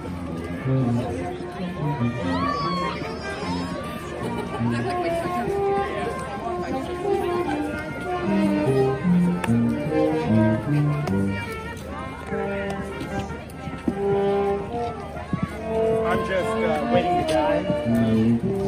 I'm just uh, waiting to die. Mm-hmm.